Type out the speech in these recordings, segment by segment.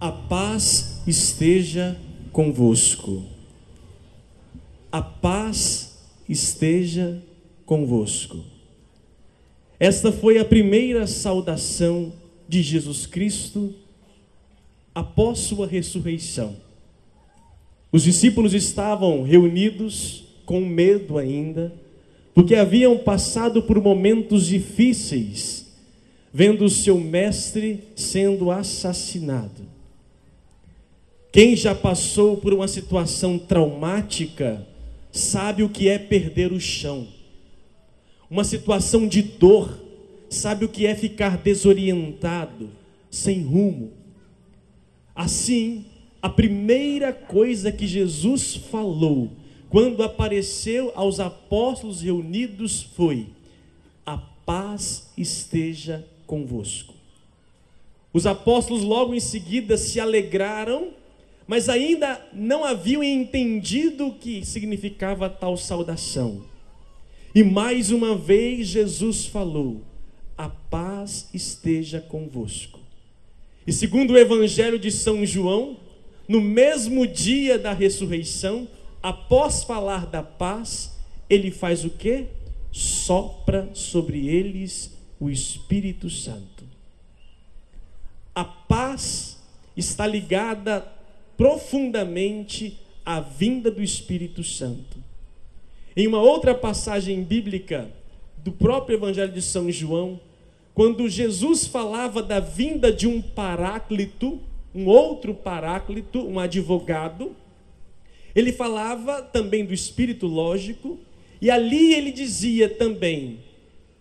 A paz esteja convosco. A paz esteja convosco. Esta foi a primeira saudação de Jesus Cristo após sua ressurreição. Os discípulos estavam reunidos com medo ainda, porque haviam passado por momentos difíceis, vendo o seu mestre sendo assassinado. Quem já passou por uma situação traumática sabe o que é perder o chão. Uma situação de dor, sabe o que é ficar desorientado, sem rumo. Assim, a primeira coisa que Jesus falou quando apareceu aos apóstolos reunidos foi: A paz esteja convosco. Os apóstolos logo em seguida se alegraram mas ainda não haviam entendido o que significava tal saudação. E mais uma vez Jesus falou: A paz esteja convosco. E segundo o Evangelho de São João, no mesmo dia da ressurreição, após falar da paz, ele faz o que? Sopra sobre eles o Espírito Santo. A paz está ligada profundamente a vinda do Espírito Santo. Em uma outra passagem bíblica do próprio Evangelho de São João, quando Jesus falava da vinda de um paráclito, um outro paráclito, um advogado, ele falava também do Espírito lógico, e ali ele dizia também: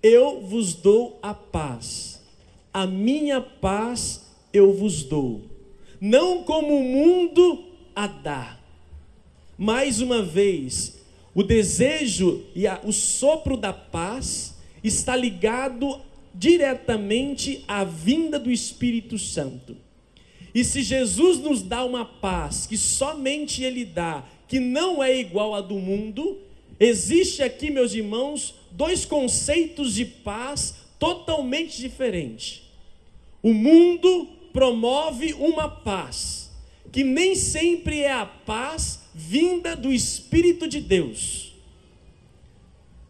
Eu vos dou a paz, a minha paz eu vos dou não como o mundo a dá. Mais uma vez, o desejo e a, o sopro da paz está ligado diretamente à vinda do Espírito Santo. E se Jesus nos dá uma paz que somente Ele dá, que não é igual à do mundo, existe aqui, meus irmãos, dois conceitos de paz totalmente diferentes. O mundo promove uma paz, que nem sempre é a paz vinda do Espírito de Deus.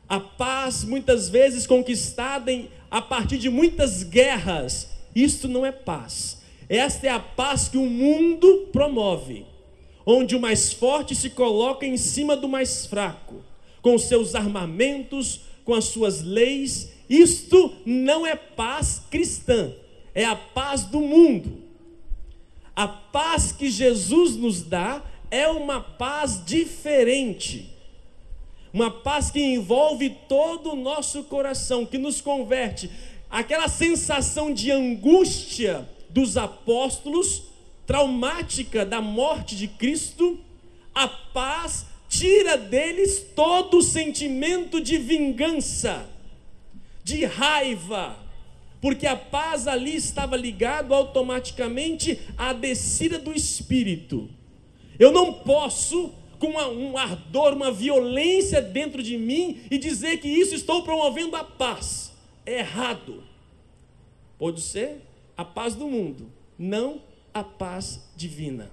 A paz, muitas vezes conquistada em, a partir de muitas guerras, isto não é paz. Esta é a paz que o mundo promove, onde o mais forte se coloca em cima do mais fraco, com seus armamentos, com as suas leis. Isto não é paz cristã é a paz do mundo. A paz que Jesus nos dá é uma paz diferente. Uma paz que envolve todo o nosso coração, que nos converte. Aquela sensação de angústia dos apóstolos, traumática da morte de Cristo, a paz tira deles todo o sentimento de vingança, de raiva, porque a paz ali estava ligado automaticamente à descida do espírito. Eu não posso com um ardor, uma violência dentro de mim e dizer que isso estou promovendo a paz. É errado. Pode ser a paz do mundo, não a paz divina.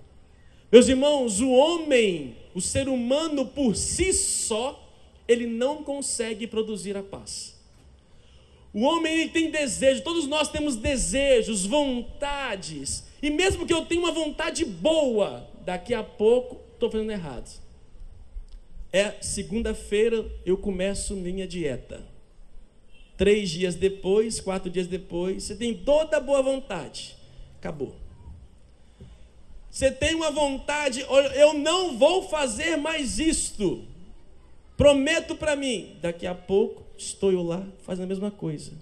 Meus irmãos, o homem, o ser humano por si só, ele não consegue produzir a paz. O homem ele tem desejo, todos nós temos desejos, vontades. E mesmo que eu tenha uma vontade boa, daqui a pouco estou fazendo errado. É segunda-feira eu começo minha dieta. Três dias depois, quatro dias depois, você tem toda a boa vontade. Acabou. Você tem uma vontade, eu não vou fazer mais isto. Prometo para mim, daqui a pouco estou eu lá fazendo a mesma coisa.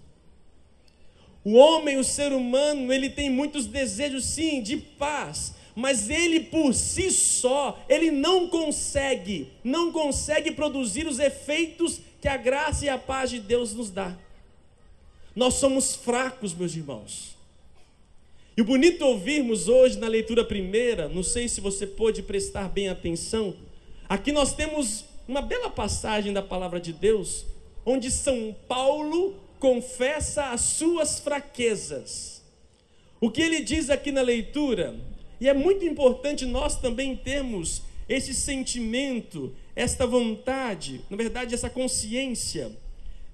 O homem, o ser humano, ele tem muitos desejos, sim, de paz, mas ele por si só, ele não consegue, não consegue produzir os efeitos que a graça e a paz de Deus nos dá. Nós somos fracos, meus irmãos. E o bonito ouvirmos hoje na leitura primeira, não sei se você pôde prestar bem atenção, aqui nós temos uma bela passagem da palavra de Deus, onde São Paulo confessa as suas fraquezas. O que ele diz aqui na leitura? E é muito importante nós também termos esse sentimento, esta vontade, na verdade, essa consciência.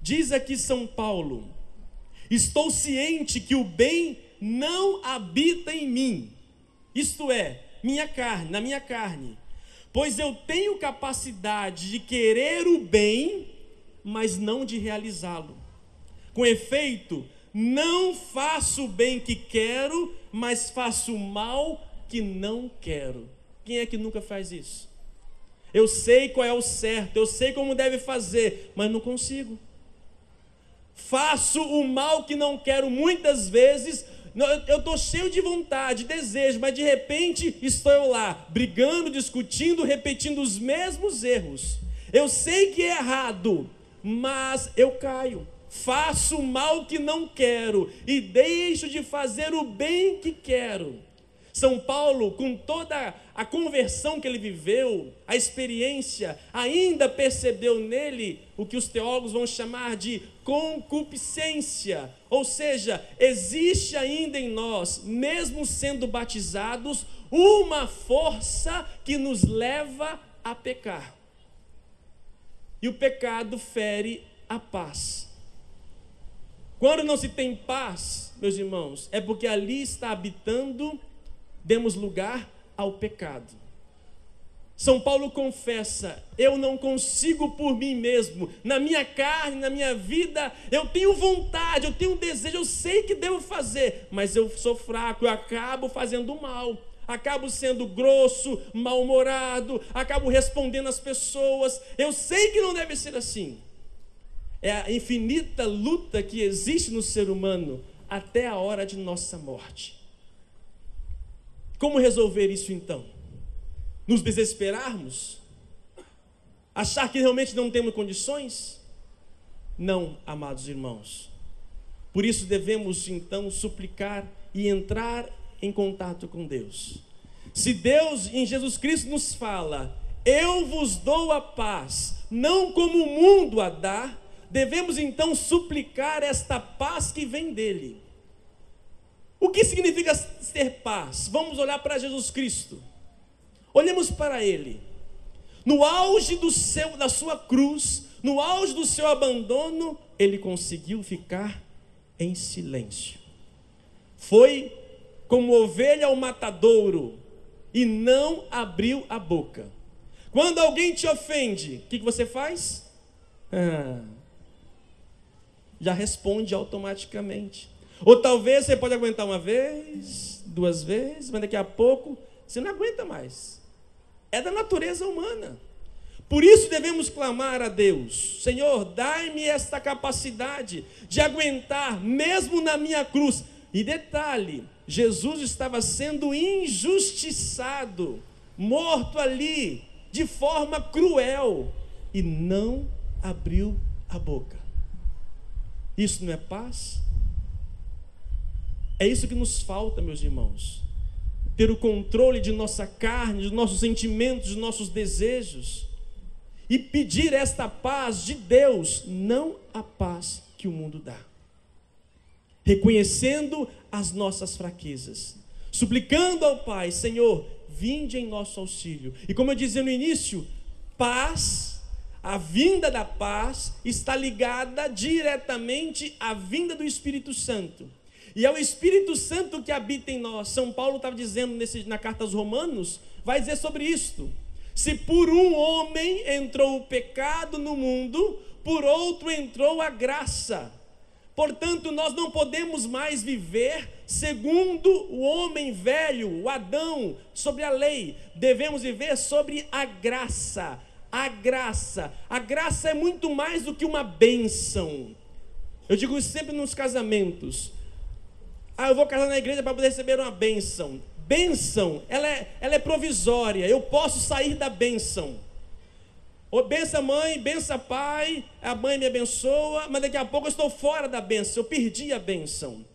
Diz aqui São Paulo: Estou ciente que o bem não habita em mim, isto é, minha carne, na minha carne, pois eu tenho capacidade de querer o bem, mas não de realizá-lo. Com efeito, não faço o bem que quero, mas faço o mal que não quero. Quem é que nunca faz isso? Eu sei qual é o certo, eu sei como deve fazer, mas não consigo. Faço o mal que não quero muitas vezes. Eu estou cheio de vontade, desejo, mas de repente estou lá, brigando, discutindo, repetindo os mesmos erros. Eu sei que é errado, mas eu caio faço o mal que não quero e deixo de fazer o bem que quero. São Paulo, com toda a conversão que ele viveu, a experiência, ainda percebeu nele o que os teólogos vão chamar de concupiscência, ou seja, existe ainda em nós, mesmo sendo batizados, uma força que nos leva a pecar. E o pecado fere a paz. Quando não se tem paz, meus irmãos, é porque ali está habitando, demos lugar ao pecado. São Paulo confessa: eu não consigo por mim mesmo, na minha carne, na minha vida, eu tenho vontade, eu tenho desejo, eu sei que devo fazer, mas eu sou fraco, eu acabo fazendo mal, acabo sendo grosso, mal-humorado, acabo respondendo às pessoas. Eu sei que não deve ser assim é a infinita luta que existe no ser humano até a hora de nossa morte. Como resolver isso então? Nos desesperarmos? Achar que realmente não temos condições? Não, amados irmãos. Por isso devemos então suplicar e entrar em contato com Deus. Se Deus em Jesus Cristo nos fala, eu vos dou a paz, não como o mundo a dá, devemos então suplicar esta paz que vem dele. O que significa ter paz? Vamos olhar para Jesus Cristo. Olhemos para ele. No auge do seu, da sua cruz, no auge do seu abandono, ele conseguiu ficar em silêncio. Foi como ovelha ao matadouro e não abriu a boca. Quando alguém te ofende, o que, que você faz? Ah, já responde automaticamente. Ou talvez você pode aguentar uma vez, duas vezes, mas daqui a pouco você não aguenta mais. É da natureza humana. Por isso devemos clamar a Deus: Senhor, dai-me esta capacidade de aguentar, mesmo na minha cruz. E detalhe: Jesus estava sendo injustiçado, morto ali, de forma cruel, e não abriu a boca. Isso não é paz? É isso que nos falta, meus irmãos. Ter o controle de nossa carne, de nossos sentimentos, de nossos desejos. E pedir esta paz de Deus, não a paz que o mundo dá. Reconhecendo as nossas fraquezas, suplicando ao Pai, Senhor, vinde em nosso auxílio. E como eu dizia no início, paz a vinda da paz está ligada diretamente à vinda do Espírito Santo. E é o Espírito Santo que habita em nós. São Paulo estava dizendo nesse, na carta aos Romanos, vai dizer sobre isto. Se por um homem entrou o pecado no mundo, por outro entrou a graça. Portanto, nós não podemos mais viver segundo o homem velho, o Adão, sobre a lei. Devemos viver sobre a graça a graça. A graça é muito mais do que uma bênção. Eu digo isso sempre nos casamentos. Ah, eu vou casar na igreja para poder receber uma bênção. Bênção, ela é, ela é provisória. Eu posso sair da bênção. Ou benção mãe, benção pai, a mãe me abençoa, mas daqui a pouco eu estou fora da bênção, eu perdi a bênção.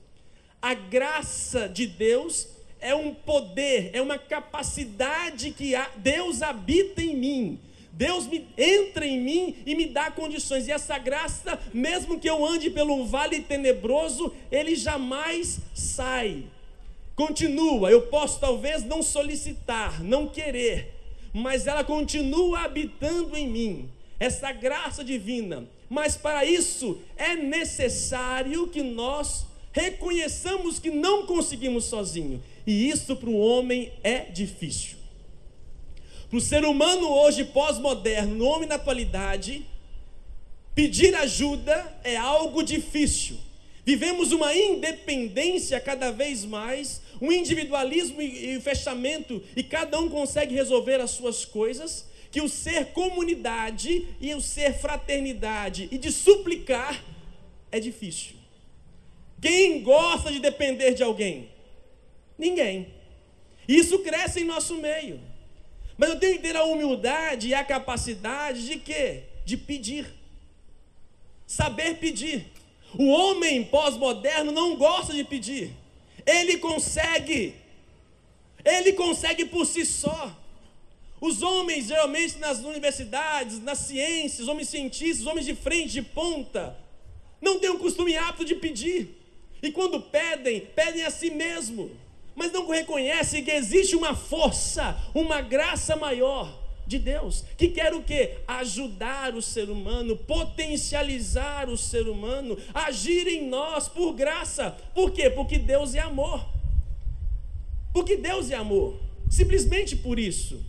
A graça de Deus é um poder, é uma capacidade que Deus habita em mim Deus me, entra em mim e me dá condições. E essa graça, mesmo que eu ande pelo vale tenebroso, ele jamais sai. continua. Eu posso talvez não solicitar, não querer, mas ela continua habitando em mim, essa graça divina. Mas para isso é necessário que nós reconheçamos que não conseguimos sozinho. E isso para o homem é difícil. Para o ser humano hoje, pós-moderno, no homem na atualidade, pedir ajuda é algo difícil. Vivemos uma independência cada vez mais, um individualismo e, fechamento, e cada um consegue resolver as suas coisas, que o ser comunidade e o ser fraternidade e de suplicar é difícil. Quem gosta de depender de alguém? Ninguém. Isso cresce em nosso meio. Mas eu tenho que ter a humildade e a capacidade de quê? De pedir. Saber pedir. O homem pós-moderno não gosta de pedir. Ele consegue. Ele consegue por si só. Os homens, geralmente nas universidades, nas ciências, homens cientistas, homens de frente, de ponta, não têm o costume apto de pedir. E quando pedem, pedem a si mesmo, mas não reconhecem que existe uma força, uma graça maior de Deus, que quer o quê? Ajudar o ser humano, potencializar o ser humano, agir em nós por graça. Por quê? Porque Deus é amor. Porque Deus é amor. Simplesmente por isso.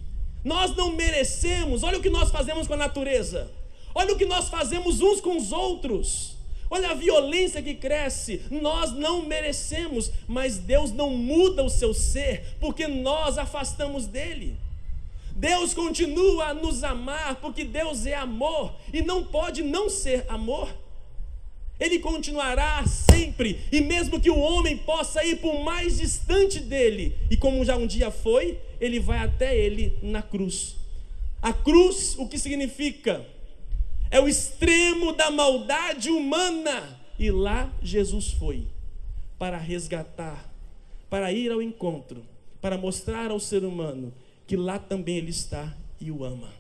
Nós não merecemos. Olha o que nós fazemos com a natureza. Olha o que nós fazemos uns com os outros. Olha a violência que cresce. Nós não merecemos, mas Deus não muda o seu ser, porque nós afastamos dele. Deus continua a nos amar, porque Deus é amor e não pode não ser amor. Ele continuará sempre, e mesmo que o homem possa ir por mais distante dele, e como já um dia foi, ele vai até ele na cruz. A cruz, o que significa? é o extremo da maldade humana. E lá Jesus foi para resgatar, para ir ao encontro, para mostrar ao ser humano que lá também ele está e o ama.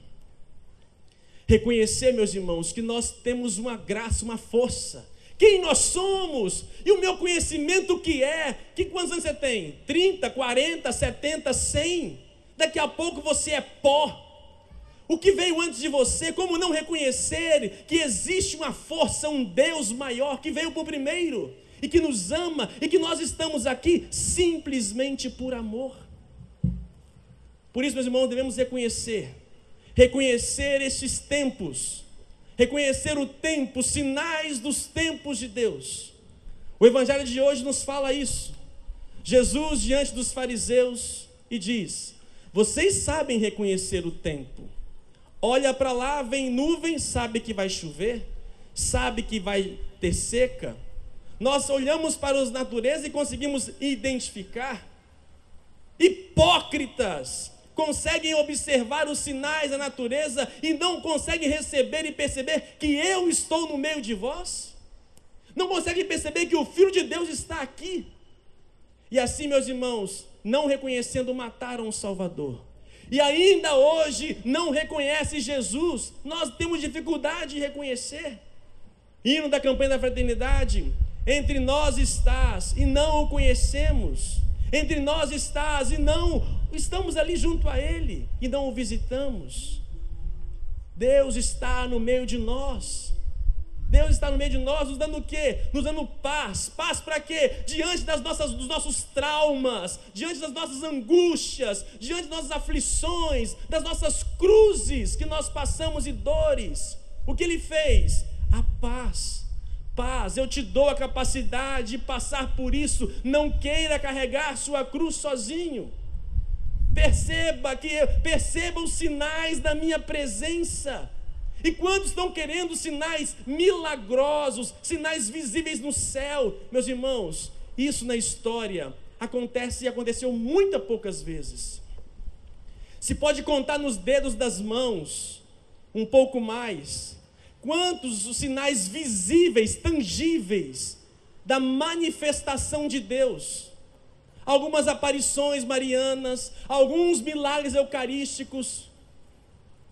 Reconhecer, meus irmãos, que nós temos uma graça, uma força. Quem nós somos e o meu conhecimento que é. Que quantos anos você tem? 30, 40, 70, 100. Daqui a pouco você é pó. O que veio antes de você, como não reconhecer que existe uma força, um Deus maior que veio por primeiro e que nos ama e que nós estamos aqui simplesmente por amor. Por isso, meus irmãos, devemos reconhecer, reconhecer esses tempos, reconhecer o tempo, sinais dos tempos de Deus. O Evangelho de hoje nos fala isso. Jesus diante dos fariseus e diz: Vocês sabem reconhecer o tempo olha para lá, vem nuvem, sabe que vai chover, sabe que vai ter seca. Nós olhamos para as naturezas e conseguimos identificar. Hipócritas conseguem observar os sinais da natureza e não conseguem receber e perceber que eu estou no meio de vós? Não conseguem perceber que o Filho de Deus está aqui? E assim, meus irmãos, não reconhecendo, mataram o Salvador e ainda hoje não reconhece Jesus, nós temos dificuldade de reconhecer. Hino da campanha da fraternidade, entre nós estás e não o conhecemos, entre nós estás e não estamos ali junto a Ele e não o visitamos. Deus está no meio de nós. Deus está no meio de nós, nos dando o quê? Nos dando paz. Paz para quê? Diante das nossas, dos nossos traumas, diante das nossas angústias, diante das nossas aflições, das nossas cruzes que nós passamos e dores. O que Ele fez? A paz. Paz, eu te dou a capacidade de passar por isso. Não queira carregar sua cruz sozinho. Perceba que perceba os sinais da minha presença. E quando estão querendo sinais milagrosos, sinais visíveis no céu, meus irmãos, isso na história acontece e aconteceu muitas poucas vezes. Se pode contar nos dedos das mãos, um pouco mais, quantos os sinais visíveis, tangíveis, da manifestação de Deus. Algumas aparições marianas, alguns milagres eucarísticos,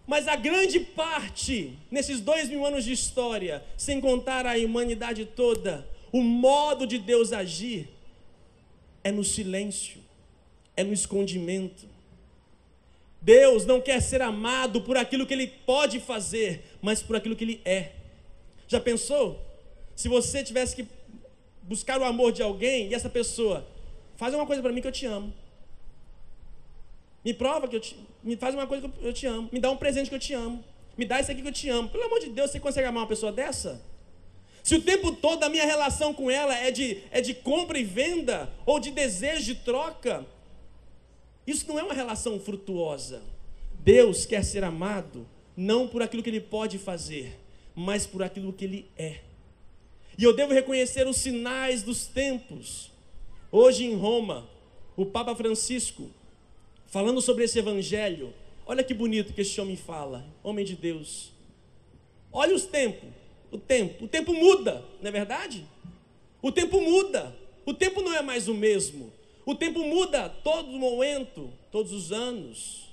mas a grande parte, nesses dois mil anos de história, sem contar a humanidade toda, o modo de Deus agir, é no silêncio, é no escondimento. Deus não quer ser amado por aquilo que Ele pode fazer, mas por aquilo que Ele é. Já pensou? Se você tivesse que buscar o amor de alguém e essa pessoa faz uma coisa para mim que eu te amo. Me prova que eu te, me faz uma coisa que eu te amo, me dá um presente que eu te amo, me dá isso aqui que eu te amo. Pelo amor de Deus, você consegue amar uma pessoa dessa? Se o tempo todo a minha relação com ela é de, é de compra e venda, ou de desejo de troca, isso não é uma relação frutuosa. Deus quer ser amado não por aquilo que ele pode fazer, mas por aquilo que ele é. E eu devo reconhecer os sinais dos tempos. Hoje em Roma, o Papa Francisco, falando sobre esse evangelho, olha que bonito que esse homem fala, homem de Deus. Olha os tempos, o tempo, o tempo muda, não é verdade? O tempo muda, o tempo não é mais o mesmo. O tempo muda todo momento, todos os anos.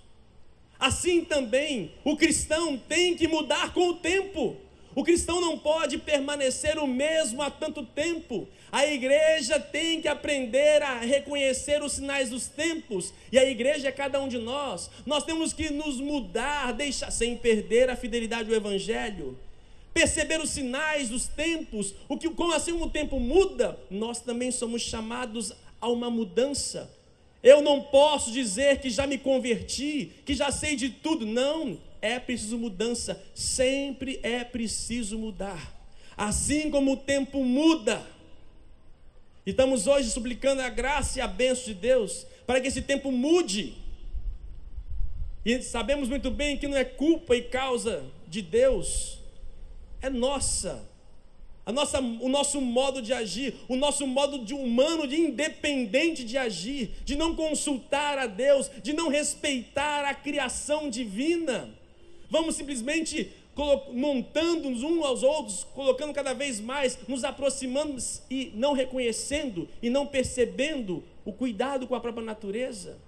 Assim também, o cristão tem que mudar com o tempo. O cristão não pode permanecer o mesmo há tanto tempo. A igreja tem que aprender a reconhecer os sinais dos tempos. E a igreja é cada um de nós. Nós temos que nos mudar, deixar, sem perder a fidelidade ao evangelho. Perceber os sinais dos tempos, o que como assim o tempo muda, nós também somos chamados a uma mudança. Eu não posso dizer que já me converti, que já sei de tudo. Não, é preciso mudança. Sempre é preciso mudar. Assim como o tempo muda. Estamos hoje suplicando a graça e a bênção de Deus para que esse tempo mude. E sabemos muito bem que não é culpa e causa de Deus, é nossa a nossa, o nosso modo de agir, o nosso modo de humano, de independente de agir, de não consultar a Deus, de não respeitar a criação divina. Vamos simplesmente montando-nos uns aos outros, colocando cada vez mais, nos aproximando e não reconhecendo e não percebendo o cuidado com a própria natureza.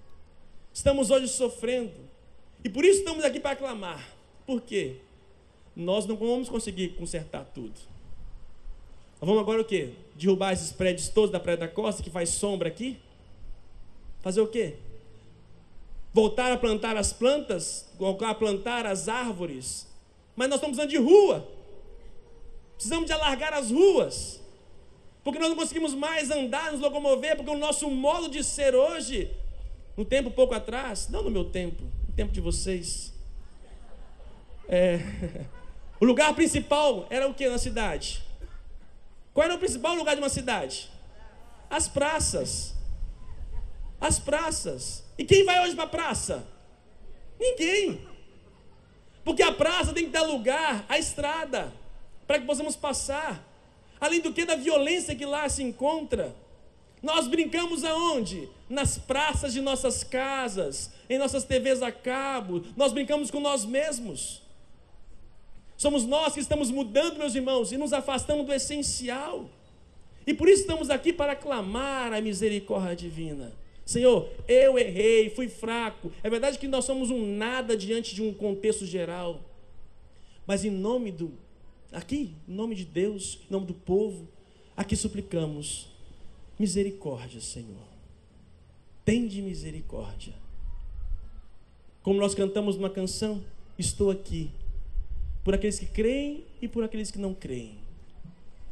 Estamos hoje sofrendo. E por isso estamos aqui para clamar. Por quê? Nós não vamos conseguir consertar tudo. Vamos agora o quê? Derrubar esses prédios todos da Praia da Costa que faz sombra aqui? Fazer o quê? Voltar a plantar as plantas, voltar a plantar as árvores. Mas nós estamos precisando de rua. Precisamos de alargar as ruas. Porque nós não conseguimos mais andar, nos locomover, porque o nosso modo de ser hoje, no tempo pouco atrás, não no meu tempo, no tempo de vocês. É, o lugar principal era o que na cidade? Qual era o principal lugar de uma cidade? As praças. As praças. E quem vai hoje para a praça? Ninguém. Porque a praça tem que dar lugar à estrada, para que possamos passar. Além do que da violência que lá se encontra. Nós brincamos aonde? Nas praças de nossas casas, em nossas TVs a cabo. Nós brincamos com nós mesmos. Somos nós que estamos mudando, meus irmãos, e nos afastamos do essencial. E por isso estamos aqui para clamar a misericórdia divina. Senhor, eu errei, fui fraco. É verdade que nós somos um nada diante de um contexto geral. Mas em nome do, aqui, em nome de Deus, em nome do povo, aqui suplicamos misericórdia, Senhor. Tende misericórdia. Como nós cantamos uma canção, estou aqui por aqueles que creem e por aqueles que não creem.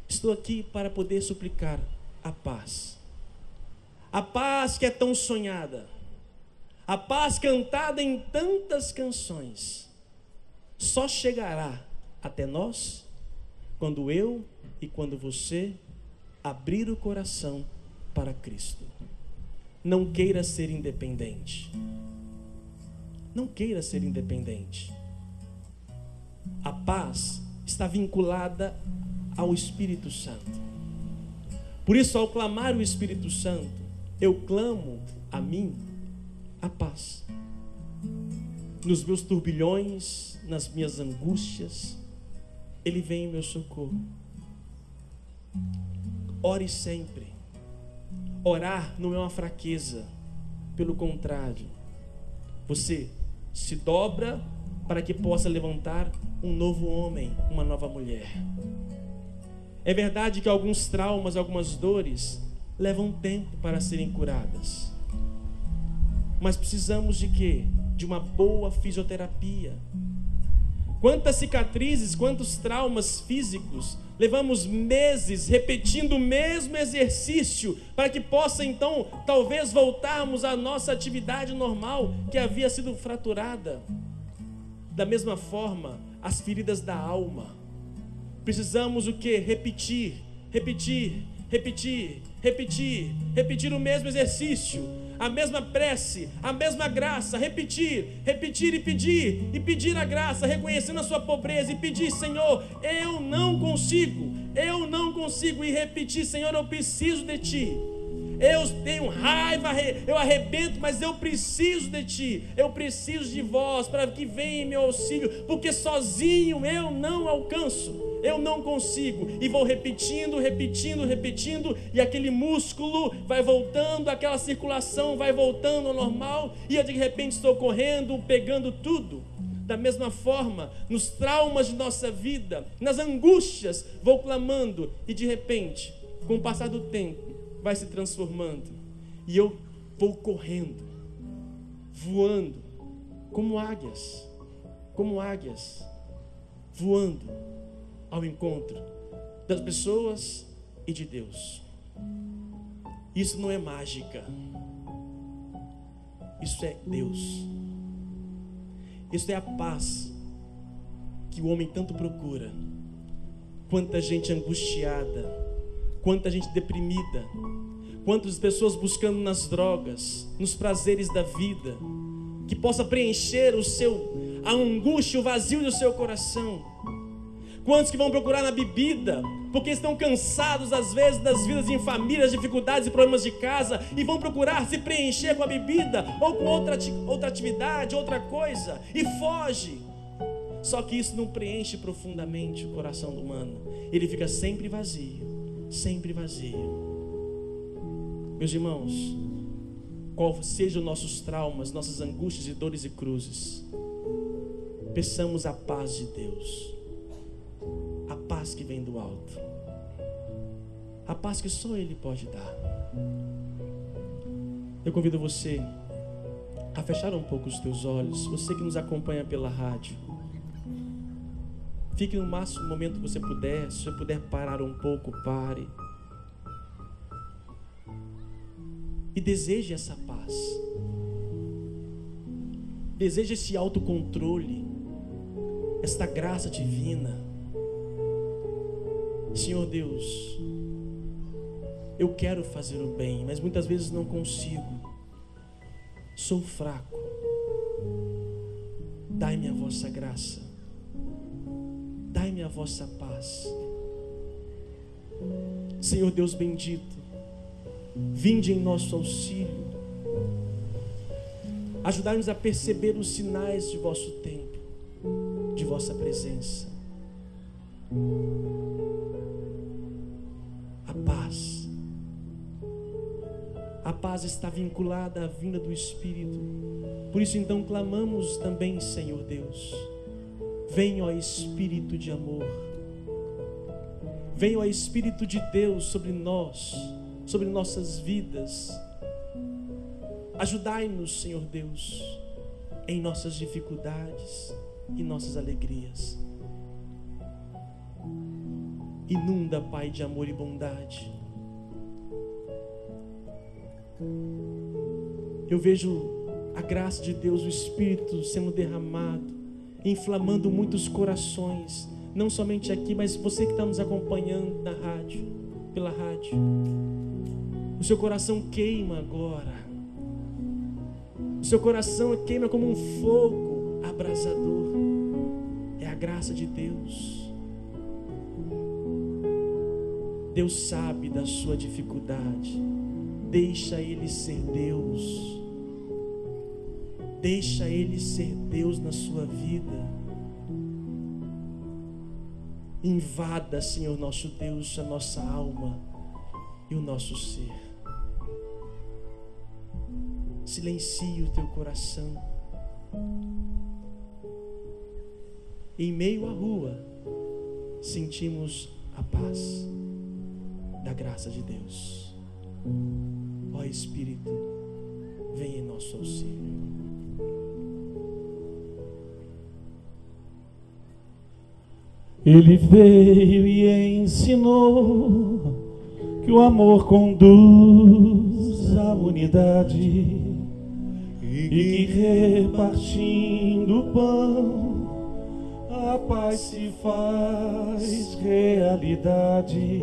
Estou aqui para poder suplicar a paz. A paz que é tão sonhada, a paz cantada em tantas canções, só chegará até nós quando eu e quando você abrir o coração para Cristo. Não queira ser independente. Não queira ser independente. A paz está vinculada ao Espírito Santo. Por isso, ao clamar o Espírito Santo, eu clamo a mim a paz. Nos meus turbilhões, nas minhas angústias, Ele vem em meu socorro. Ore sempre. Orar não é uma fraqueza, pelo contrário, você se dobra para que possa levantar um novo homem, uma nova mulher. É verdade que alguns traumas, algumas dores levam tempo para serem curadas. Mas precisamos de quê? De uma boa fisioterapia. Quantas cicatrizes, quantos traumas físicos levamos meses repetindo o mesmo exercício para que possa então talvez voltarmos à nossa atividade normal que havia sido fraturada. Da mesma forma, as feridas da alma. Precisamos o que? Repetir, repetir, repetir, repetir, repetir o mesmo exercício, a mesma prece, a mesma graça, repetir, repetir e pedir, e pedir a graça, reconhecendo a sua pobreza e pedir, Senhor, eu não consigo, eu não consigo, e repetir, Senhor, eu preciso de Ti. Eu tenho raiva, eu arrebento, mas eu preciso de ti. Eu preciso de vós para que venha em meu auxílio, porque sozinho eu não alcanço. Eu não consigo. E vou repetindo, repetindo, repetindo, e aquele músculo vai voltando, aquela circulação vai voltando ao normal, e eu de repente estou correndo, pegando tudo. Da mesma forma, nos traumas de nossa vida, nas angústias, vou clamando, e de repente, com o passar do tempo, vai se transformando. E eu vou correndo, voando, como águias, como águias, voando ao encontro das pessoas e de Deus. Isso não é mágica. Isso é Deus. Isso é a paz que o homem tanto procura. Quanta gente angustiada, quanta gente deprimida, quantas pessoas buscando nas drogas, nos prazeres da vida, que possa preencher o seu a angústia, o vazio do seu coração. Quantos que vão procurar na bebida, porque estão cansados às vezes das vidas em famílias, dificuldades e problemas de casa, e vão procurar se preencher com a bebida ou com outra, outra atividade, outra coisa, e foge. Só que isso não preenche profundamente o coração do humano, ele fica sempre vazio sempre vazio. Meus irmãos, qual sejam nossos traumas, nossas angústias e dores e cruzes, peçamos a paz de Deus, a paz que vem do alto, a paz que só Ele pode dar. Eu convido você a fechar um pouco os teus olhos, você que nos acompanha pela rádio. Fique no máximo momento que você puder. Se você puder parar um pouco, pare. E deseje essa paz. Deseje esse autocontrole, esta graça divina. Senhor Deus, eu quero fazer o bem, mas muitas vezes não consigo. Sou fraco. Dai-me a vossa graça dai-me a vossa paz. Senhor Deus bendito, vinde em nosso auxílio, ajudai-nos a perceber os sinais de vosso tempo, de vossa presença. A paz, a paz está vinculada à vinda do Espírito, por isso então clamamos também, Senhor Deus Vem, ó Espírito de amor. Vem, ó Espírito de Deus sobre nós, sobre nossas vidas. Ajudai-nos, Senhor Deus, em nossas dificuldades e nossas alegrias. Inunda, Pai, de amor e bondade. Eu vejo a graça de Deus, o Espírito sendo derramado inflamando muitos corações, não somente aqui, mas você que está nos acompanhando na rádio, pela rádio. O seu coração queima agora. O seu coração queima como um fogo abrasador. É a graça de Deus. Deus sabe da sua dificuldade. Deixa Ele ser Deus. Deixa Ele ser Deus na sua vida. Invada, Senhor nosso Deus, a nossa alma e o nosso ser. Silencie o teu coração. Em meio à rua, sentimos a paz da graça de Deus. Ó Espírito, vem em nosso auxílio. Ele veio e ensinou que o amor conduz à unidade e que repartindo o pão a paz se faz realidade.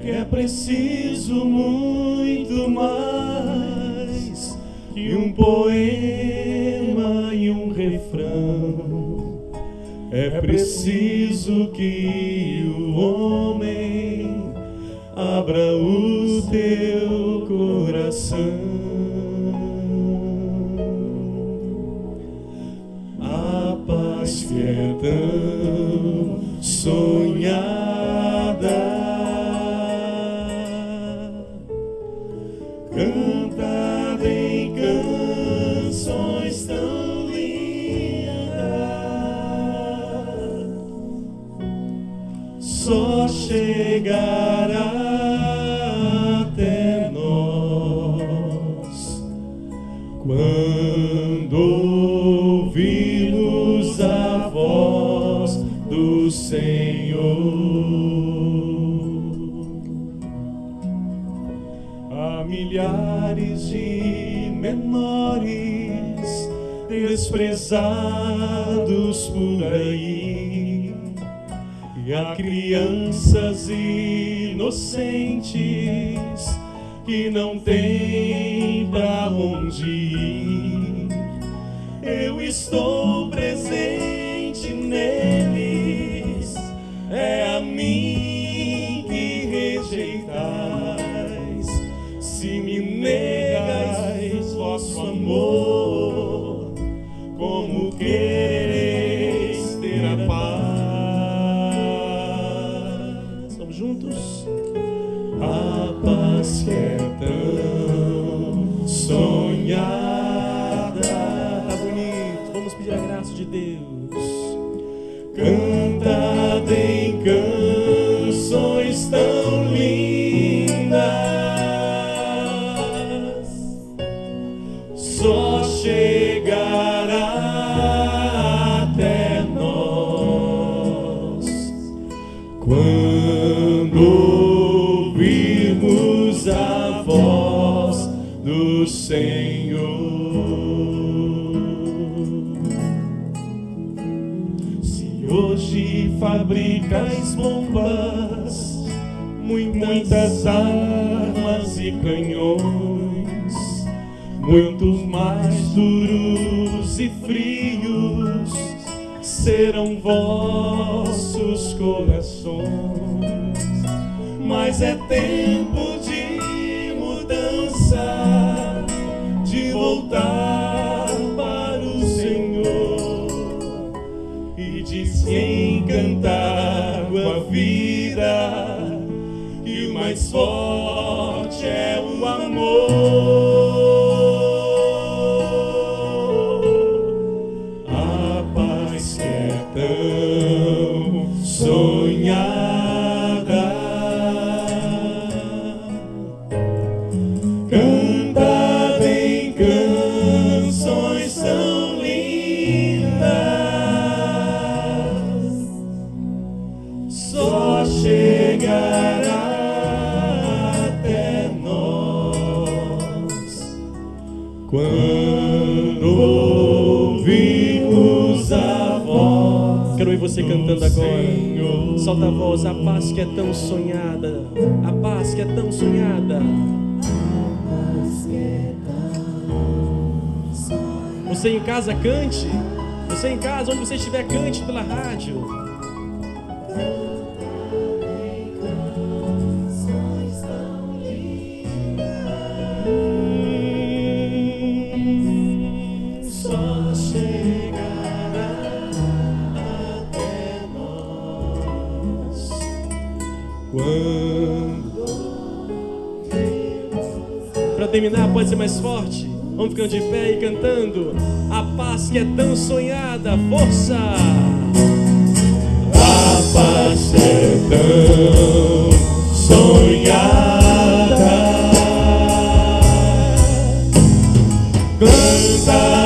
Que é preciso muito mais que um poema e um refrão. É preciso que o homem abra o teu coração. A paz que é tão sonhada. Desprezados por aí. E há crianças inocentes que não têm pra onde ir. Eu estou presente neles, é a mim que rejeitais. Se me negais vosso amor, quando ouvirmos a voz do Senhor. Se hoje fabricais bombas, muitas armas e canhões, muitos mais duros e frios serão vossos corações. Mas Você em casa cante. Você em casa, onde você estiver, cante pela rádio. Quando Para terminar, pode ser mais forte. Vamos ficando de pé e cantando a paz que é tão sonhada. Força! A paz que é tão sonhada. Canta.